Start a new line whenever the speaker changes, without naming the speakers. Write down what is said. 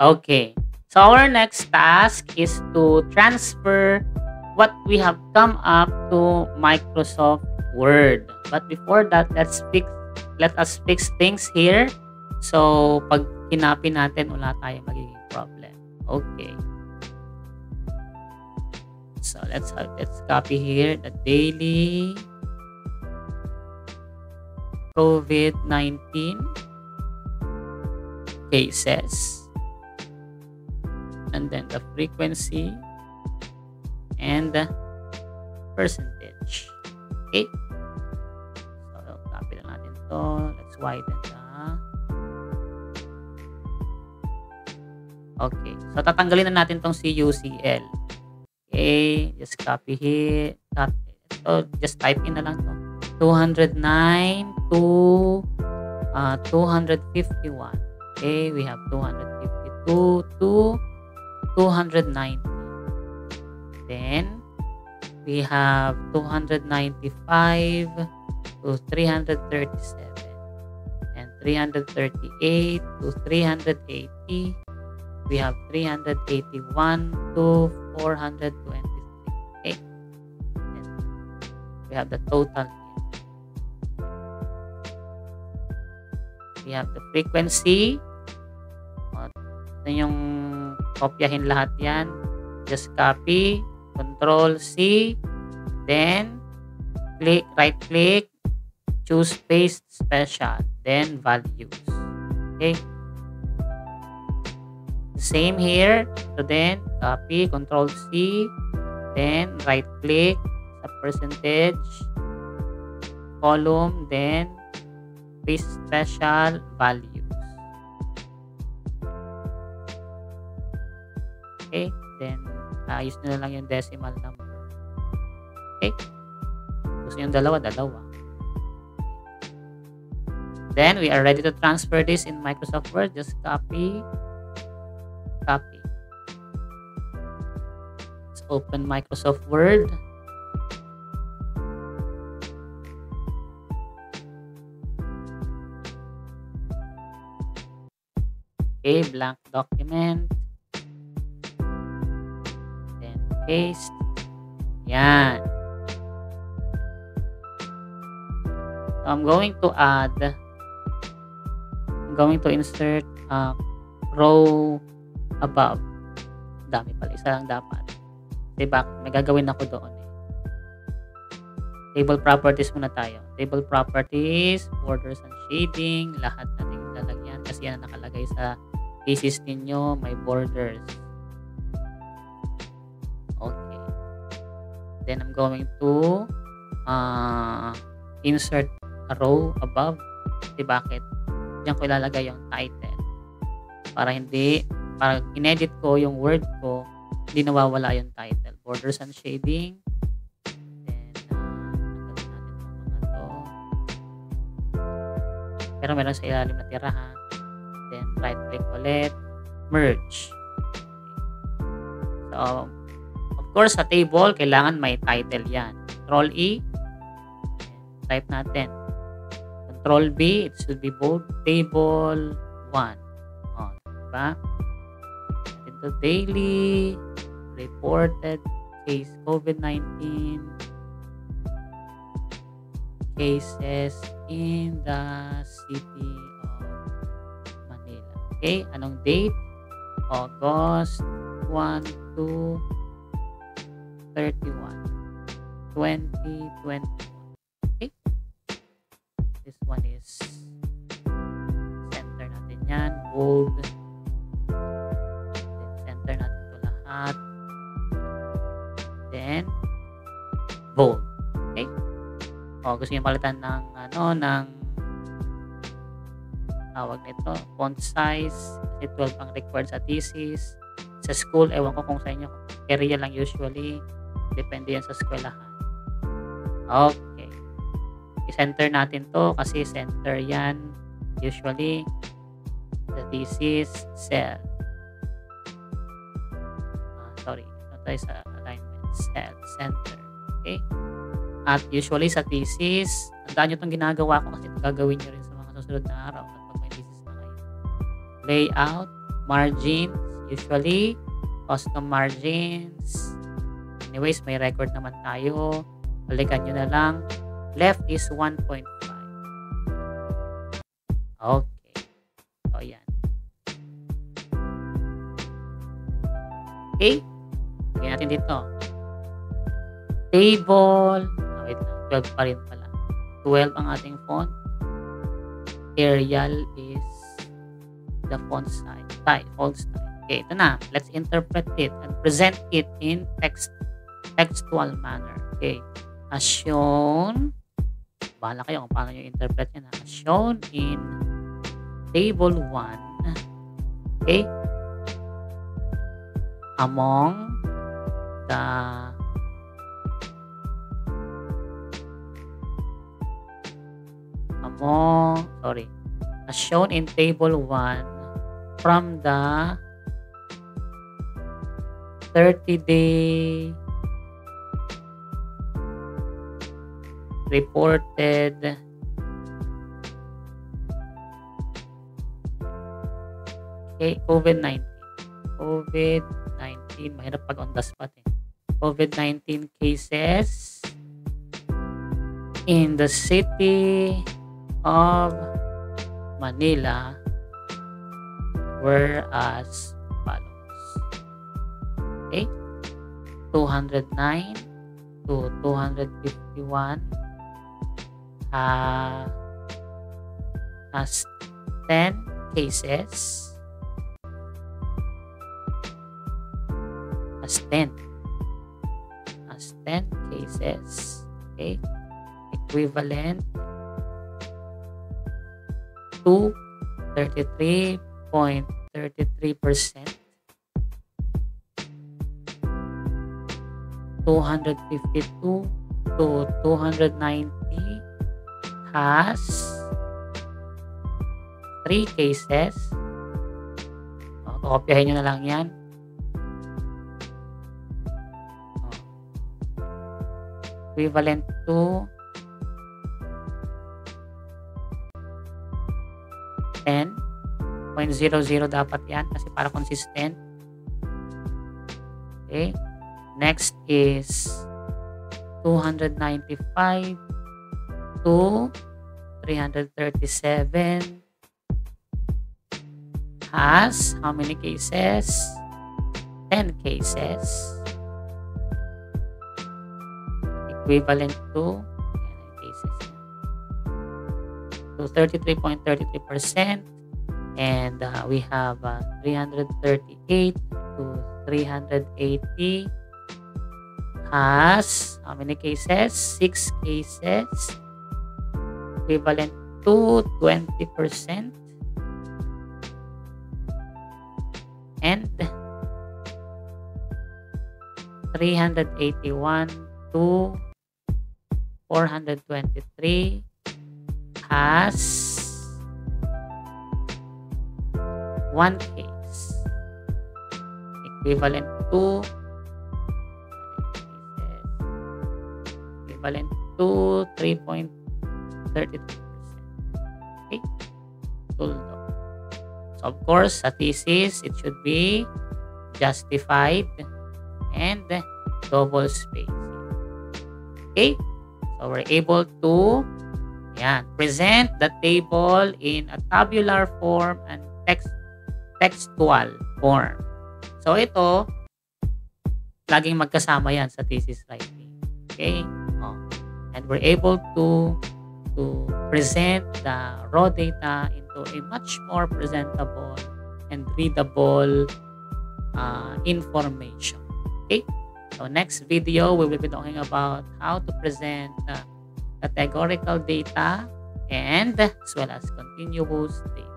Okay. So our next task is to transfer what we have come up to Microsoft Word. But before that, let's fix let us fix things here. So pag kinapin natin, wala tayong magiging problem. Okay. So let's let's copy here the daily COVID-19 cases and then the frequency and the percentage. Okay? So, copy lang natin to. Let's widen the Okay. So, tatanggalin na natin tong CUCL. Okay. Just copy here. So, just type in na lang to. 209 to uh, 251. Okay. We have 252 to 290. Then, we have 295 to 337. And 338 to 380 we have 381 to 423. Okay. And we have the total here. We have the frequency. Ito yung kopyahin lahat yan. Just copy. Control C. Then, click, right click. Choose paste special. Then, values. Okay. Same here. So then, copy, control C. Then, right click sa percentage. Column. Then, paste special values. Okay. Then, uh, na lang yung decimal number. Okay. Gusto yung dalawa, dalawa. Then, we are ready to transfer this in Microsoft Word. Just copy, copy. Let's open Microsoft Word. Okay, blank document. Paste. Yan. So I'm going to add, I'm going to insert a row above. Dami pala. Isa lang dapat. Diba? May gagawin ako doon eh. Table properties muna tayo. Table properties, borders and shading, lahat natin lalagyan kasi yan nakalagay sa thesis ninyo, may borders. Then I'm going to uh, insert a row above. Kasi bakit? Diyan ko ilalagay yung title. Para hindi pag inedit ko yung word ko, hindi nawawala yung title. Borders and shading. Then, uh, natin mga to. Pero meron sa ilalim na tira ha. Then, right click ulit. Merge. So, course, sa table, kailangan may title yan. Control E. Type natin. Control B, it should be bold table 1. Oh, diba? the daily reported case COVID-19 cases in the city of Manila. Okay, anong date? August 1 to 31, 2021. Okay? This one is center natin yan. Bold bold. Okay? O, gusto niyo palitan ng, ano, ng tawag nito, font size, kasi 12 ang required sa thesis. Sa school, ewan ko kung sa inyo, area lang usually. Depende yan sa eskwelahan. Okay. I-center natin to kasi center yan usually the thesis cell. Ah, sorry. Ito tayo sa alignment cell, center. Okay? At usually sa thesis, tandaan nyo itong ginagawa ko kasi gagawin nyo rin sa mga susunod na araw at pag may thesis na kayo. Layout, margins. Usually, custom margins. Anyways, may record naman tayo. Balikan nyo na lang. Left is 1.5. Okay. So, yan. Okay. Lagyan natin dito. Table. Oh, wait lang. 12 pa rin pala. 12 ang ating font. Arial is the font size. Font style. Okay, ito na. Let's interpret it and present it in text textual manner. Okay. As shown, bahala kayo kung paano nyo interpret yan. As shown in table 1, okay, among the among, sorry, as shown in table 1 from the 30 day reported okay, COVID-19. COVID-19. Mahirap pag on the spot eh. COVID-19 cases in the city of Manila were as follows. Okay? 209 to 251 uh, has 10 cases. Has 10 has 10 cases okay? Equivalent to 33.33 percent. 252 to 290 has three cases. O, kopyahin nyo na lang yan. O. Equivalent to 10.00 dapat yan kasi para consistent. Okay. Next is 295 to 337 has how many cases? 10 cases. Equivalent to cases to 33.33% and uh, we have uh, 338 to 380 has how many cases? 6 cases equivalent to 20% and 381 to 423 has one case equivalent to equivalent to 3.2 33%. Okay? So, of course, sa thesis, it should be justified and double spacing. Okay? So, we're able to yan, present the table in a tabular form and text textual form. So, ito, laging magkasama yan sa thesis writing. Okay? Oh. And we're able to to present the raw data into a much more presentable and readable uh, information. Okay? So next video, we will be talking about how to present uh, categorical data and as well as continuous data.